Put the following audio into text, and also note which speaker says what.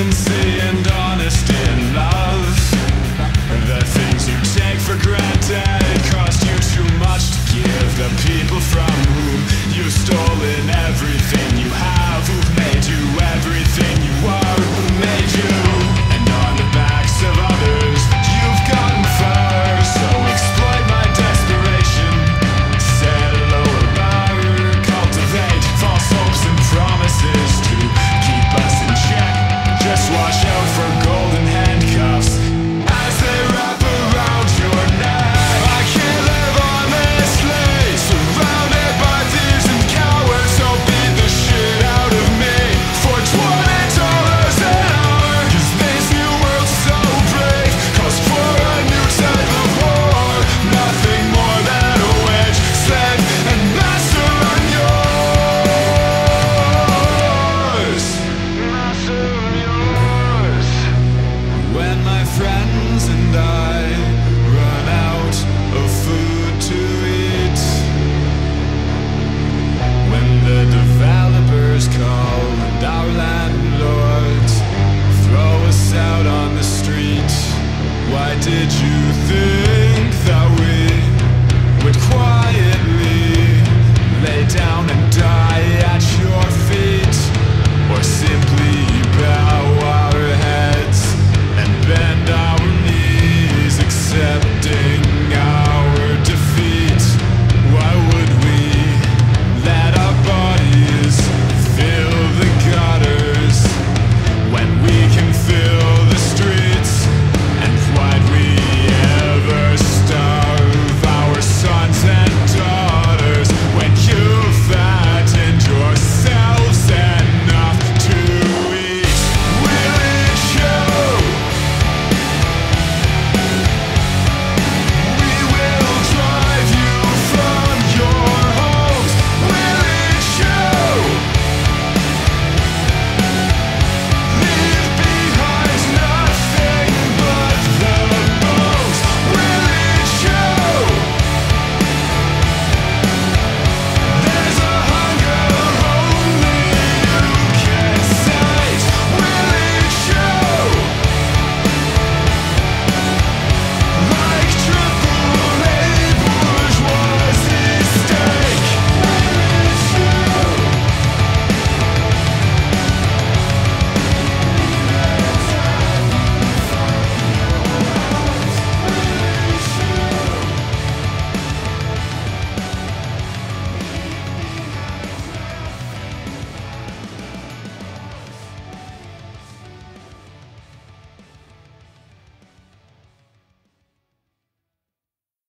Speaker 1: consistency and